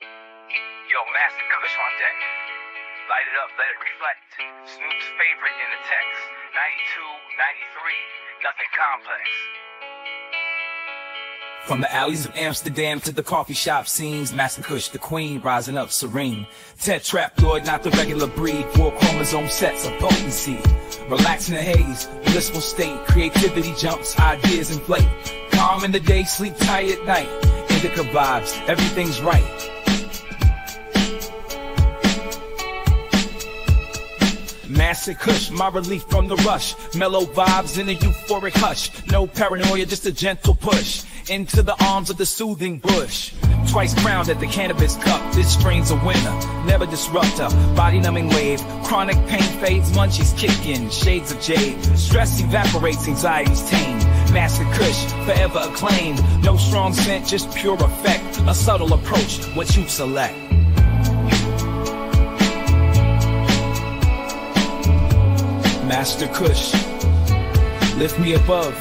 Yo, Master Kush on deck. Light it up, let it reflect. Snoop's favorite in the text. 92, 93, nothing complex. From the alleys of Amsterdam to the coffee shop scenes, Master Kush, the queen, rising up serene. Tetraploid, not the regular breed. Four chromosome sets of potency. Relax in the haze, blissful state. Creativity jumps, ideas inflate. Calm in the day, sleep tight at night. Indica vibes, everything's right. Master Kush, my relief from the rush. Mellow vibes in a euphoric hush. No paranoia, just a gentle push into the arms of the soothing bush. Twice crowned at the cannabis cup, this strain's a winner, never disrupter. Body numbing wave, chronic pain fades, munchies kick in, shades of jade. Stress evaporates, anxiety's tamed. Master Kush, forever acclaimed. No strong scent, just pure effect. A subtle approach, what you select. Master Kush, lift me above.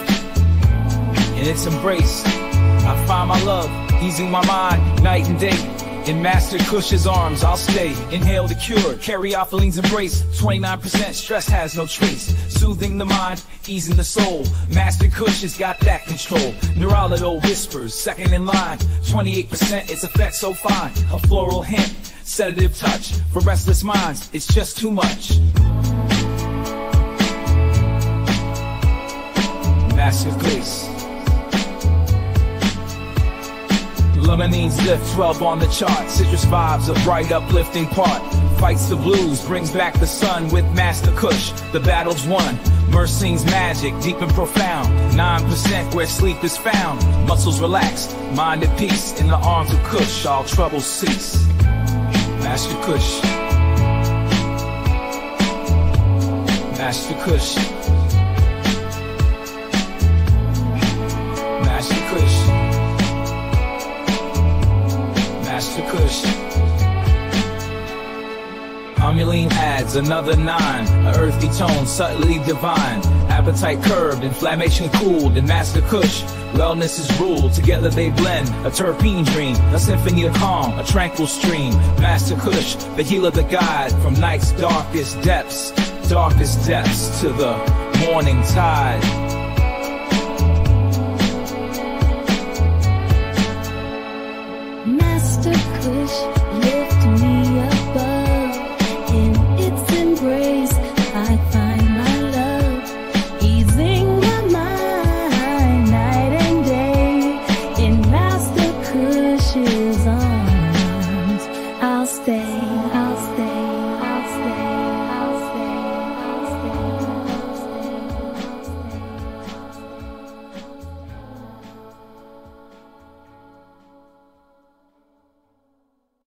In its embrace, I find my love, easing my mind night and day. In Master Kush's arms, I'll stay. Inhale the cure, Caryophyllene's embrace. 29% stress has no trace. Soothing the mind, easing the soul. Master Kush has got that control. Neuralito whispers, second in line. 28% its effect so fine. A floral hint, sedative touch. For restless minds, it's just too much. Massive grace. Limonenes lift 12 on the chart. Citrus vibes, a bright uplifting part. Fights the blues, brings back the sun with Master Kush. The battle's won. Myrcene's magic, deep and profound. 9% where sleep is found. Muscles relax, mind at peace. In the arms of Kush, all troubles cease. Master Kush. Master Kush. Master Kush. Humulene adds another nine, a earthy tone, subtly divine. Appetite curbed, inflammation cooled, and Master Kush. Wellness is ruled, together they blend. A terpene dream, a symphony of calm, a tranquil stream. Master Kush, the healer, the guide, from night's darkest depths, darkest depths to the morning tide. Mind